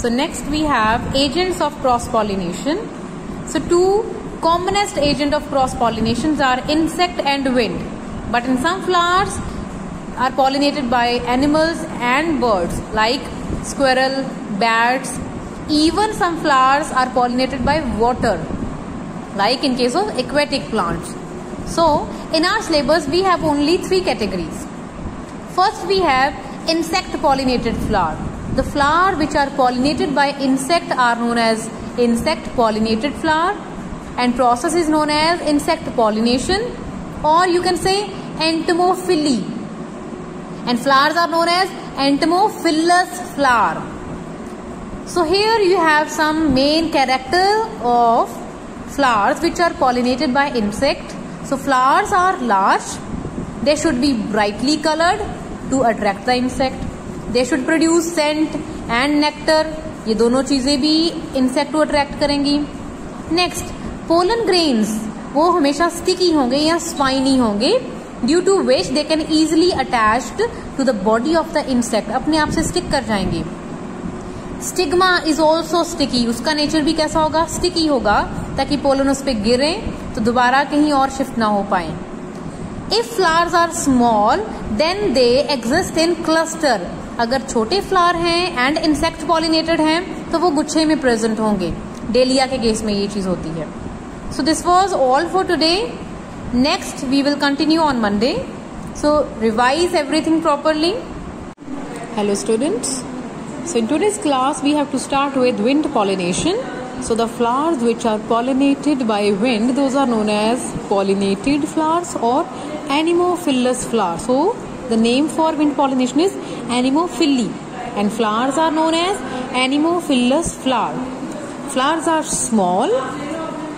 So next we have agents of cross pollination. So two commonest agent of cross pollinations are insect and wind. But in some flowers are pollinated by animals and birds like squirrel, bats. Even some flowers are pollinated by water like in case of aquatic plants. So in our syllabus we have only three categories. First we have insect pollinated flower. The flower which are pollinated by insect are known as insect pollinated flower and process is known as insect pollination or you can say entomophily and flowers are known as entomophilous flower. So here you have some main character of flowers which are pollinated by insect. So flowers are large. They should be brightly colored to attract the insect. They should produce scent and nectar ये दोनों चीज़ें भी insect को attract करेंगी. Next pollen grains वो हमेशा sticky होंगे या स्पाइनी होंगे due to which they can easily attached to the body of the insect अपने आप से स्टिक कर जाएँगे. स्टिग्मा इज़ ऑल्सो स्टिकी उसका नेचर भी कैसा होगा? स्टिकी होगा, ताकि पोलन उस पर गिरे तो दोबारा कहीं और शिफ्ट ना हो पाए. If flowers are small then they exist in cluster अगर छोटे फ्लावर हैं एंड इंसेक्ट पॉलिनेटेड हैं तो वो गुच्छे में प्रेजेंट होंगे। डेलिया के केस में ये चीज़ होती है। So this was all for today next we will continue on Monday so revise every thing properly hello students so in today's class we have to start with wind pollination so the flowers which are pollinated by wind those are known as pollinated flowers और anemophilous flowers हो the name for wind pollination is anemophily and flowers are known as anemophilous flower. Flowers are small.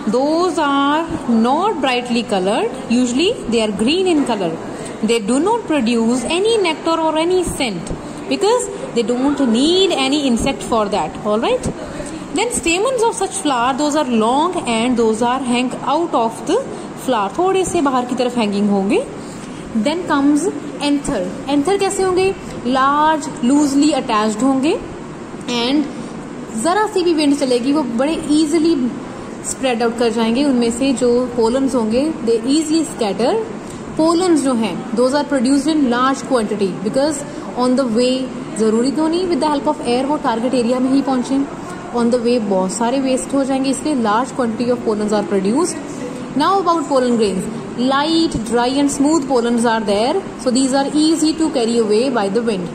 Those are not brightly colored. Usually they are green in color. They do not produce any nectar or any scent because they don't need any insect for that all right then stamens of such flower those are long and those are hang out of the flower थोड़े से बाहर की तरफ hanging होंगे Then comes anther anther कैसे होंगे? Large loosely attached होंगे. And जरा सी भी विंड चलेगी, वो बड़े इजीली स्प्रेड आउट कर जाएँगे. उनमें से जो पोलन्स होंगे दे इजिली स्कैटर पोलन्स जो हैं those are produced in large quantity because on the way ज़रूरी तो नहीं with the help of air वो टारगेट एरिया में ही पहुँचे. ऑन द वे बहुत सारे वेस्ट हो जाएँगे, इसलिए large quantity of pollens are produced now about pollen grains light dry and smooth pollens are there so these are easy to carry away by the wind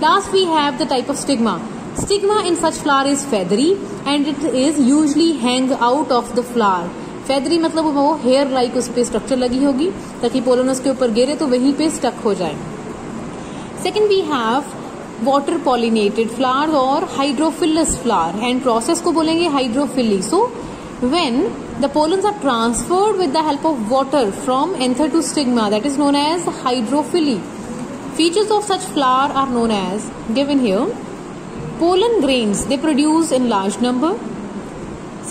last we have the type of stigma stigma in such flower is feathery and it is usually hang out of the flower feathery मतलब वो hair like उस पर structure लगी होगी ताकि pollen उसके ऊपर गिरे तो वहीं पे स्टक हो जाए second we have water pollinated flower और हाइड्रोफिलस फ्लावर एंड प्रोसेस को बोलेंगे hydrophily so when the pollens are transferred with the help of water from anther to stigma that is known as hydrophily features of such flower are known as given here pollen grains they produce in large number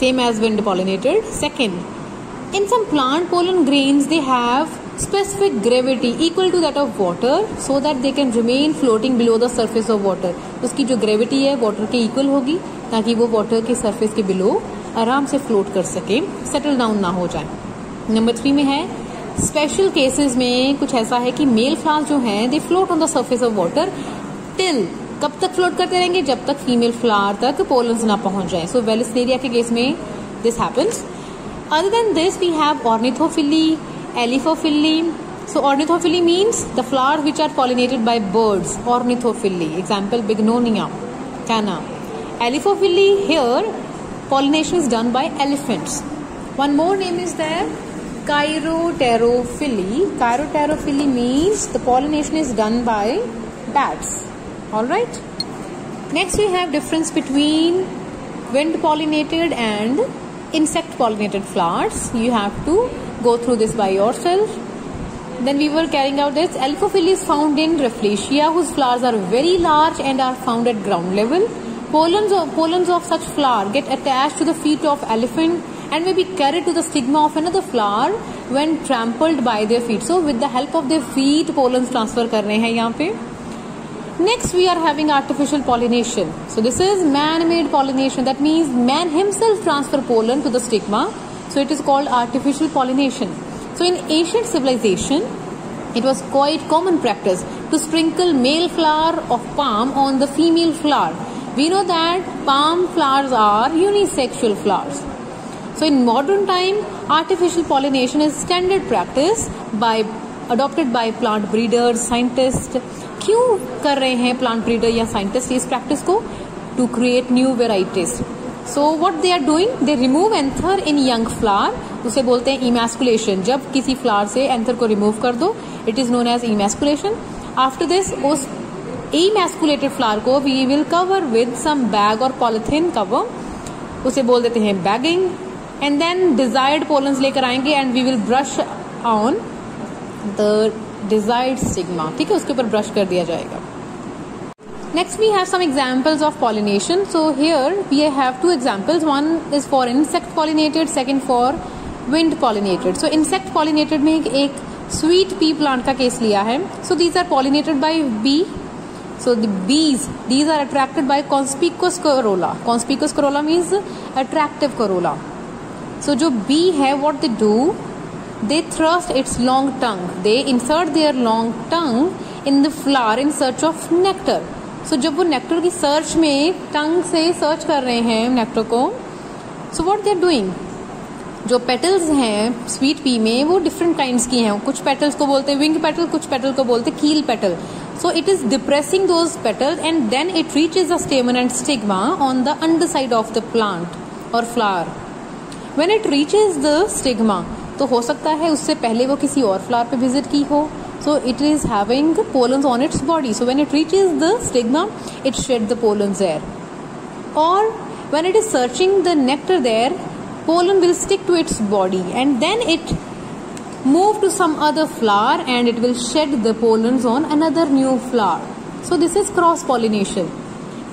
same as wind pollinated second in some plant pollen grains they have specific gravity equal to that of water so that they can remain floating below the surface of water उसकी जो gravity है water के equal होगी ताकि वो water के surface के below आराम से फ्लोट कर सके सेटल डाउन ना हो जाए नंबर थ्री में है स्पेशल केसेस में कुछ ऐसा है कि मेल फ्लावर्स जो हैं they float on the surface of water till कब तक फ्लोट करते रहेंगे जब तक फीमेल फ्लावर तक पोलन्स ना पहुँच जाए सो वेलिस्नेरिया के केस में this happens other than this we have ornithophily एलिफोफिली So ornithophily means the flowers which are pollinated by birds. Ornithophily. Example Bignonia, Cana. Elephophily here pollination is done by elephants. One more name is there, Chiropterophily. Chiropterophily means the pollination is done by bats. Alright. Next we have difference between wind pollinated and insect pollinated flowers. You have to go through this by yourself. Then we were carrying out this. Elephophily is found in Rafflesia whose flowers are very large and are found at ground level Pollens of, pollens of such flower get attached to the feet of elephant and may be carried to the stigma of another flower when trampled by their feet. So with the help of their feet pollens transfer कर रहे हैं यहाँ पे Next, we are having artificial pollination. So this is man-made pollination. That means man himself transfer pollen to the stigma. So it is called artificial pollination. So in ancient civilization, it was quite common practice to sprinkle male flower of palm on the female flower. We know that palm flowers are unisexual flowers. So in modern time, artificial pollination is standard practice by adopted by plant breeders, scientists. क्यों कर रहे हैं plant breeder या scientist इस practice को to create new varieties so what they are doing they remove anther in young flower उसे बोलते हैं इमेस्कुलेशन जब किसी फ्लावर से एंथर को रिमूव कर दो it is known as emasculation after this उस इमेस्कुलेटेड फ्लावर को we will cover with some bag और पॉलिथीन कवर उसे बोल देते हैं bagging and then desired pollens लेकर आएँगे and we will brush on the desired stigma ठीक है उसके ऊपर ब्रश कर दिया जाएगा Next we have some examples of pollination. So here we have two examples. One is for insect pollinated, second for wind pollinated. So insect pollinated में एक sweet pea plant का case लिया है. So these are pollinated by bee. So the bees, these are attracted by conspicuous corolla. Conspicuous corolla means attractive corolla. So जो bee है what they do, they thrust its long tongue. They insert their long tongue in the flower in search of nectar. So जब वो nectar की search में टंग से search कर रहे हैं नेक्टर को so what they are doing जो पेटल्स हैं स्वीट पी में वो डिफरेंट काइंड्स की हैं कुछ पेटल्स को बोलते हैं विंग पेटल कुछ पेटल को बोलते हैं keel petal so it is depressing those petal and then it reaches a स्टेमन and stigma on the under side of the plant और flower when it reaches the stigma तो हो सकता है उससे पहले वो किसी और फ्लावर पे विजिट की हो so it is having pollens on its body so when it reaches the stigma it shed the pollens there or when it is searching the nectar there pollen will stick to its body and then it move to some other flower and it will shed the pollens on another new flower. So this is cross pollination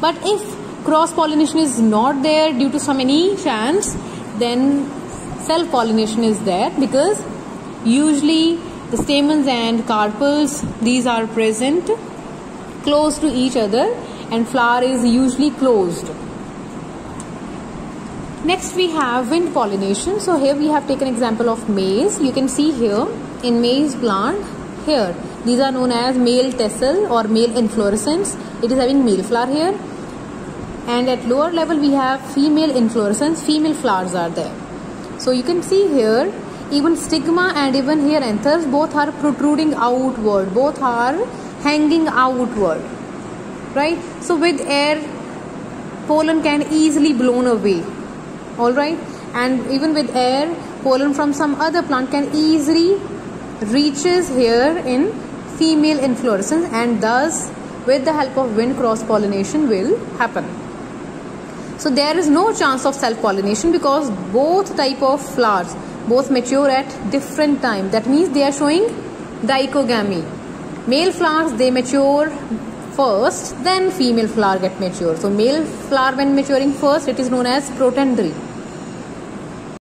but if cross pollination is not there due to some any chance then self pollination is there because usually the stamens and carpels these are present close to each other and flower is usually closed next we have wind pollination. So here we have taken example of maize. You can see here in maize plant here. These are known as male tassel or male inflorescence. It is having male flower here. And at lower level we have female inflorescence. Female flowers are there. So you can see here even stigma and even here anthers both are protruding outward. Both are hanging outward. Right? So with air pollen can easily blown away all right. And even with air pollen from some other plant can easily reaches here in female inflorescence and thus with the help of wind cross pollination will happen. So there is no chance of self pollination because both type of flowers both mature at different time. That means they are showing dichogamy male flowers they mature first then female flower get mature. So male flower when maturing first it is known as protandry